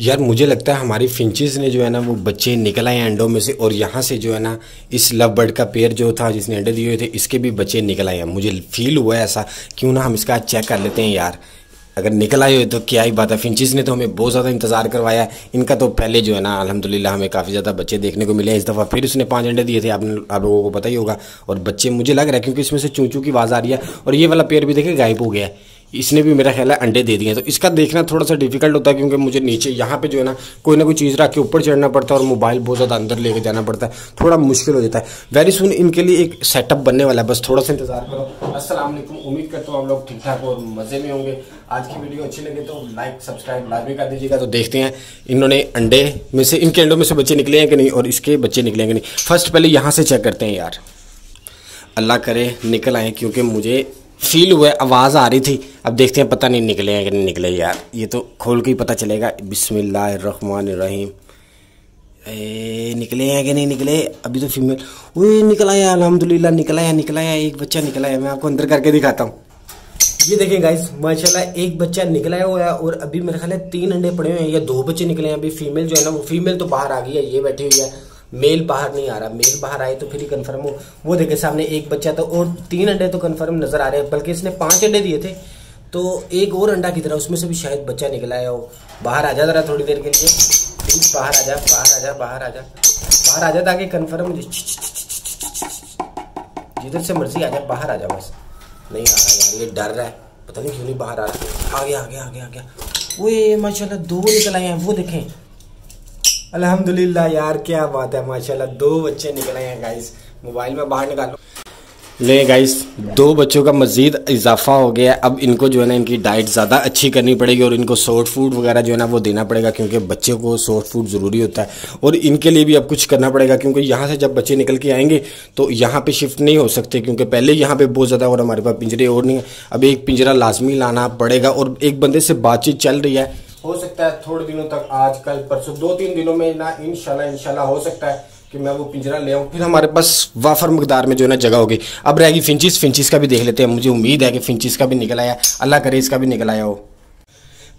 यार मुझे लगता है हमारी फिंचेस ने जो है ना, वो बच्चे निकल आए अंडों में से और यहाँ से जो है ना, इस लव बर्ड का पेयर जो था, जिसने अंडे दिए हुए थे, इसके भी बच्चे निकल आए हैं। मुझे फील हुआ है ऐसा, क्यों ना हम इसका चेक कर लेते हैं यार। अगर निकल आए हो तो क्या ही बात है। फिंचिस ने तो हमें बहुत ज़्यादा इंतज़ार करवाया इनका तो पहले जो है ना, अल्हम्दुलिल्लाह, हमें काफ़ी ज़्यादा बच्चे देखने को मिले हैं। इस दफ़ा फिर उसने पाँच अंडे दिए थे आपने आप लोगों को पता ही होगा। और बच्चे, मुझे लग रहा है, क्योंकि इसमें से चूँ चूँ की आवाज़ आ रही है और ये वाला पेड़ भी देखे गायब हो गया है। इसने भी मेरा ख्याल है अंडे दे दिए तो इसका देखना थोड़ा सा डिफ़िकल्ट होता है क्योंकि मुझे नीचे यहाँ पे जो है ना, कोई ना कोई चीज़ रख के ऊपर चढ़ना पड़ता है और मोबाइल बहुत ज़्यादा अंदर लेके जाना पड़ता है। थोड़ा मुश्किल हो जाता है। वेरी सुन इनके लिए एक सेटअप बनने वाला है। बस थोड़ा सा इंतज़ार करो। असलम उम्मीद करता हूँ आप लोग ठीक ठाक और मज़े में होंगे। आज की वीडियो अच्छी लगे तो लाइक सब्सक्राइब भी कर दीजिएगा। तो देखते हैं इन्होंने अंडे में से, इनके अंडों में से बच्चे निकले हैं कि नहीं और इसके बच्चे निकले हैं कि नहीं। फ़र्स्ट पहले यहाँ से चेक करते हैं यार। अल्लाह करे निकल आए क्योंकि मुझे फील हुआ आवाज़ आ रही थी। अब देखते हैं, पता नहीं निकले हैं कि नहीं निकले। यार, ये तो खोल के ही पता चलेगा। बिस्मिल्लाहिर्रहमानिर्रहीम। ए, निकले हैं कि नहीं निकले? अभी तो फीमेल वो निकला है, अल्हम्दुलिल्लाह, निकला है निकला है, एक बच्चा निकला है। मैं आपको अंदर करके दिखाता हूँ। ये देखें गाइस माशाल्लाह, एक बच्चा निकला हुआ है और अभी मेरे ख्याल है तीन अंडे पड़े हुए हैं या दो बच्चे निकले हैं। अभी फीमेल जो है ना, वो फीमेल तो बाहर आ गई है, ये बैठी हुई है। मेल बाहर नहीं आ रहा। मेल बाहर आए तो फिर ही कन्फर्म हो। वो देखे सामने एक बच्चा तो और तीन अंडे तो कन्फर्म नज़र आ रहे हैं, बल्कि इसने पाँच अंडे दिए थे। तो एक और अंडा की तरह उसमें से भी शायद बच्चा निकला है वो बाहर आ जा थोड़ी देर के लिए। प्लीज़ बाहर आ जा, बाहर आ जा, बाहर आ जा। बाहर आ जा ताकि कन्फर्म जिधर से मर्ज़ी आ जा, बाहर आ जा बस। नहीं आ रहा यार, ये डर रहा है। पता नहीं क्यों नहीं बाहर आ रहा। आ गया आ गया आ गया आ गया। वो माशाल्लाह, दो निकल आए हैं, वो देखें। अल्हम्दुलिल्लाह यार क्या बात है माशाल्लाह दो बच्चे निकले हैं गाइस मोबाइल में बाहर निकालो ले गाइस दो बच्चों का मज़ीद इजाफा हो गया अब इनको जो है ना, इनकी डाइट ज़्यादा अच्छी करनी पड़ेगी और इनको सॉफ्ट फ़ूड वगैरह जो है ना, वो देना पड़ेगा क्योंकि बच्चे को सॉफ्ट फ़ूड ज़रूरी होता है। और इनके लिए भी अब कुछ करना पड़ेगा क्योंकि यहाँ से जब बच्चे निकल के आएँगे तो यहाँ पे शिफ्ट नहीं हो सकते क्योंकि पहले यहाँ पे बहुत ज़्यादा और हमारे पास पिंजरे और नहीं अब एक पिंजरा लाजमी लाना पड़ेगा और एक बंदे से बातचीत चल रही है। हो सकता है थोड़े दिनों तक, आज, कल, परसों, दो तीन दिनों में ना इनशाला इनशाला हो सकता है कि मैं वो पिंजरा ले आऊँ, फिर हमारे पास वाफर मकदार में जो है ना जगह होगी। अब रहेगी फिंचिस फिंचिस का भी देख लेते हैं, मुझे उम्मीद है कि फिंचिस का भी निकल आया, अल्लाह करे इसका भी निकल आया हो।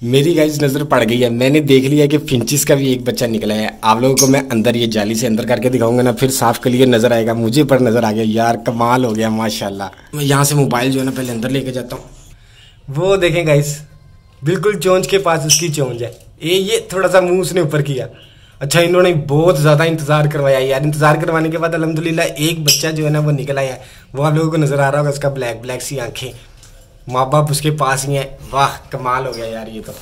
मेरी गाइज़ नज़र पड़ गई है, मैंने देख लिया कि फिंचिस का भी एक बच्चा निकला है। आप लोगों को मैं अंदर ये जाली से अंदर करके दिखाऊँगा ना, फिर साफ़ क्लियर नज़र आएगा, मुझे पर नज़र आ गया, यार, कमाल हो गया, माशाल्लाह। मैं यहाँ से मोबाइल जो है ना पहले अंदर लेके जाता हूँ। वो देखें गाइस बिल्कुल चोंच के पास उसकी चोंच है। ये ये थोड़ा सा मुँह उसने ऊपर किया। अच्छा इन्होंने बहुत ज़्यादा इंतज़ार करवाया यार। इंतज़ार करवाने के बाद अलहमदिल्ला एक बच्चा जो है ना, वो निकल आया। वो आप लोगों को नज़र आ रहा होगा, उसका ब्लैक ब्लैक सी आँखें। माँ बाप उसके पास ही हैं। वाह, कमाल हो गया यार ये तो।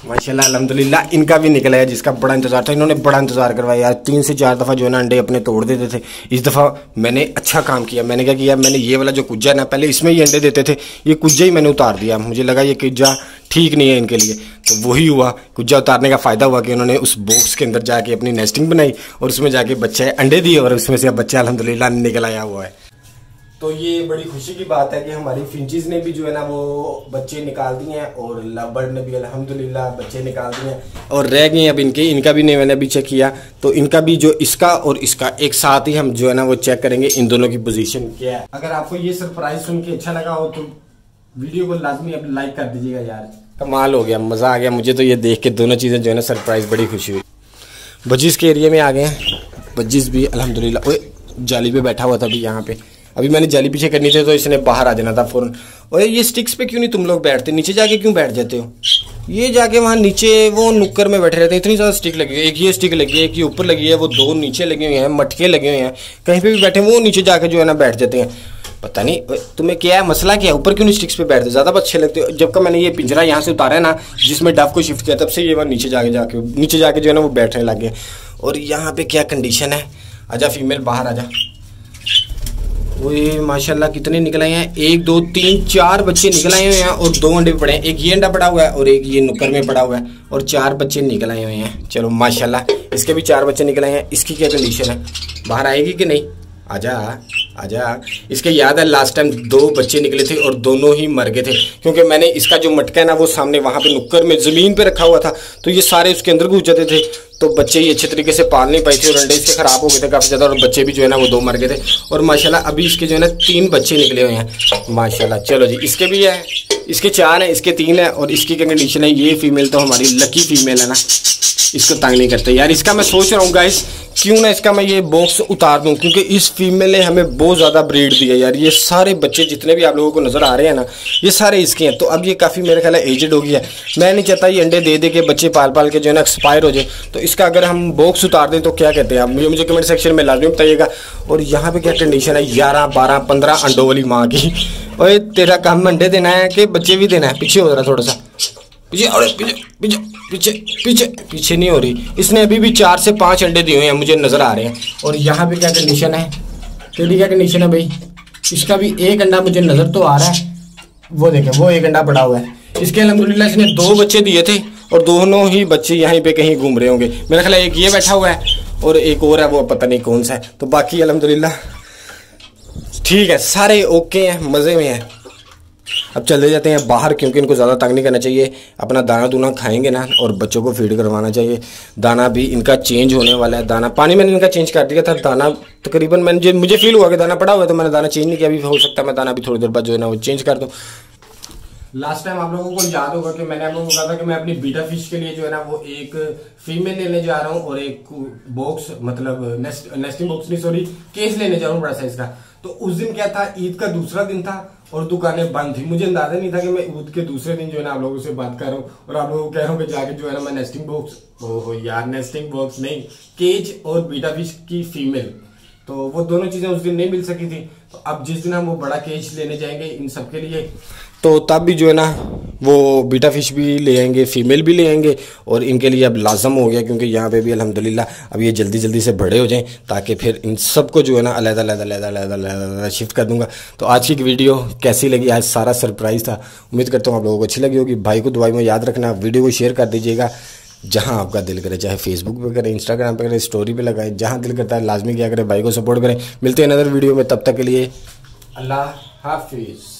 माशाल्लाह, अल्हम्दुलिल्लाह, इनका भी निकला है जिसका बड़ा इंतज़ार था। इन्होंने बड़ा इंतज़ार करवाया यार, तीन से चार दफ़ा जो है ना अंडे अपने तोड़ देते थे। इस दफ़ा मैंने अच्छा काम किया। मैंने क्या किया मैंने ये वाला जो कुज्जा ना, पहले इसमें ही अंडे देते थे। ये कुज्जा ही मैंने उतार दिया। मुझे लगा ये कुज्जा ठीक नहीं है इनके लिए। तो वही हुआ। कुज्जा उतारने का फ़ायदा हुआ कि उन्होंने उस बॉक्स के अंदर जाके अपनी नेस्टिंग बनाई और उसमें जाके बच्चे अंडे दिए और उसमें से बच्चा अलहमदिल्ला निकल आया हुआ है। तो ये बड़ी खुशी की बात है कि हमारी फिंचिस ने भी जो है ना वो बच्चे निकाल दिए हैं और लबर्ड ने भी, अल्हम्दुलिल्लाह, बच्चे निकाल दिए हैं। और रह गए अब इनके, इनका भी मैंने अभी चेक किया। तो इनका भी जो इसका और इसका एक साथ ही हम जो है ना वो चेक करेंगे इन दोनों की पोजीशन क्या है। अगर आपको ये सरप्राइज़ सुन के अच्छा लगा हो तो वीडियो को लाजमी अब लाइक कर दीजिएगा यार। कमाल हो गया, मज़ा आ गया। मुझे तो ये देख के दोनों चीज़ें जो है ना सरप्राइज़ बड़ी खुशी हुई। बजिस के एरिए में आ गए हैं। बजिस भी अलहमदिल्ला जाली पे बैठा हुआ था अभी यहाँ पे। अभी मैंने जाली पीछे करनी थी तो इसने बाहर आ जाना था फ़ौरन और ये स्टिक्स पे क्यों नहीं तुम लोग बैठते? नीचे जाके क्यों बैठ जाते हो? ये जाके वहाँ नीचे वो नुक्कर में बैठे रहते हैं। इतनी ज़्यादा स्टिक लगी है। एक ये स्टिक लगी है, एक ये ऊपर लगी है, वो दो नीचे लगे हुए हैं, मटके लगे हुए हैं। कहीं पे भी बैठे वो नीचे जाके जो है ना बैठ जाते हैं। पता नहीं तुम्हें क्या है? मसला क्या है? ऊपर क्यों नहीं स्टिक्स पे बैठते? ज़्यादा अच्छे लगते हो। जब का मैंने ये पिंजरा यहाँ से उतारा है ना, जिसमें डब को शिफ्ट किया, तब से ये वहाँ नीचे जाके जाके, नीचे जाके जो है ना वो बैठने लगे और यहाँ पे क्या कंडीशन है? आजा फीमेल बाहर आजा। वो ये माशाल्लाह, कितने निकले हैं। एक, दो, तीन, चार बच्चे निकल आए हुए हैं और दो अंडे पड़े हैं। एक ये अंडा पड़ा हुआ है और एक ये नुक्कर में पड़ा हुआ है और चार बच्चे निकल आए हुए हैं। चलो, माशाल्लाह, इसके भी चार बच्चे निकल हैं। इसकी क्या कंडीशन है? बाहर आएगी कि नहीं? आजा। आजा। इसके याद है लास्ट टाइम दो बच्चे निकले थे और दोनों ही मर गए थे। क्योंकि मैंने इसका जो मटका है ना, वो सामने वहाँ पे नुक्कर में ज़मीन पे रखा हुआ था। तो ये सारे उसके अंदर घुस जाते थे। तो बच्चे ये अच्छे तरीके से पाल नहीं पाए थे और अंडे इसके ख़राब हो गए थे काफ़ी ज़्यादा और बच्चे भी जो है ना, वो दो मर गए थे। और माशाल्लाह, अभी इसके जो है ना, तीन बच्चे निकले हुए हैं। माशाल्लाह, चलो जी, इसके भी है, इसके चार हैं, इसके तीन है और इसकी क्या कंडीशन है? ये फीमेल तो हमारी लकी फीमेल है ना। इसको तंग नहीं करते। यार, इसका मैं सोच रहा हूँ गाइस क्यों ना इसका मैं ये बॉक्स उतार दूँ? क्योंकि इस फीमेल ने हमें बहुत ज़्यादा ब्रीड दिया यार। ये सारे बच्चे जितने भी आप लोगों को नज़र आ रहे हैं ना, ये सारे इसके हैं। तो अब ये काफ़ी मेरे ख्याल एजड हो गया है मैं नहीं चाहता ये अंडे दे दे के बच्चे पाल पाल के जो है ना एक्सपायर हो जाए। तो इसका अगर हम बॉक्स उतार दें तो क्या कहते हैं आप? मुझे मुझे कमेंट सेक्शन में लाजमी बताइएगा। और यहाँ पर क्या कंडीशन है? ग्यारह, बारह, पंद्रह अंडों वाली माँ की। और तेरा काम अंडे देना है कि बच्चे भी देना है? पीछे हो रहा थोड़ा सा पीछे, अरे, पीछे पीछे पीछे पीछे पीछे नहीं हो रही। इसने अभी भी चार से पाँच अंडे दिए हुए हैं, मुझे नज़र आ रहे हैं। और यहाँ पे क्या कंडीशन है? तेरी क्या कंडीशन है भाई। इसका भी एक अंडा मुझे नज़र तो आ रहा है। वो देखें, वो एक अंडा पड़ा हुआ है। इसके अलहमदिल्ला इसने दो बच्चे दिए थे और दोनों ही बच्चे यहीं पे कहीं घूम रहे होंगे। मेरा ख्याल एक ये बैठा हुआ है और एक और है, वो पता नहीं कौन सा है। तो बाकी अलहमदिल्ला ठीक है, सारे ओके हैं, मज़े में हैं। अब चले जाते हैं बाहर, क्योंकि इनको ज़्यादा तंग नहीं करना चाहिए। अपना दाना दूना खाएँगे ना, और बच्चों को फ़ीड करवाना चाहिए। दाना भी इनका चेंज होने वाला है, दाना, पानी मैंने इनका चेंज कर दिया था, दाना तकरीबन मैंने जो, मुझे फील हुआ कि दाना पड़ा हुआ है तो मैंने दाना चेंज नहीं किया, अभी हो सकता है मैं दाना भी थोड़ी देर बाद जो है ना वो चेंज कर दूँ। लास्ट टाइम आप लोगों को याद होगा कि मैंने आप लोगों को कहा था कि मैं अपनी बीटा फ़िश के लिए जो है ना वो एक फीमेल लेने जा रहा हूँ, और एक बॉक्स मतलब नेस्ट नेस्टिंग बॉक्स नहीं सॉरी केस लेने जा रहा हूँ बड़ा साइज़ का। तो उस दिन क्या था? ईद का दूसरा दिन था और दुकानें बंद थी। मुझे अंदाज़ा नहीं था कि मैं ईद के दूसरे दिन जो है ना आप लोगों से बात कर रहा हूँ और आप लोगों को कह रहा हूँ कि जाके जो है ना मैं नेस्टिंग बॉक्स ओहो यार नेस्टिंग बॉक्स नहीं केज और बीटा फ़िश की फीमेल तो वो दोनों चीज़ें उस दिन नहीं मिल सकी थी। तो अब जिस दिन हम वो बड़ा केज लेने जाएँगे इन सब के लिए तो तब भी जो है ना, वो बीटा फ़िश भी ले आएँगे फीमेल भी ले आएँगे, और इनके लिए अब लाजम हो गया, क्योंकि यहाँ पे भी अल्हम्दुलिल्लाह अब ये जल्दी जल्दी से बड़े हो जाएँ, ताकि फिर इन सबको जो है ना अलहदा अलहदा अलहदा अलहदा अलहदा शिफ्ट कर दूँगा। तो आज की वीडियो कैसी लगी? आज सारा सरप्राइज़ था। उम्मीद करता हूँ आप लोगों को अच्छी लगी होगी। भाई को दुआई में याद रखना वीडियो को शेयर कर दीजिएगा, जहाँ आपका दिल करे, चाहे फेसबुक पे करें इंस्टाग्राम पे करें स्टोरी पे लगाएँ, जहाँ दिल करता है, लाजमी क्या करें, भाई को सपोर्ट करें। मिलते हैं नज़र वीडियो में, तब तक के लिए, अल्लाह हाफिज़।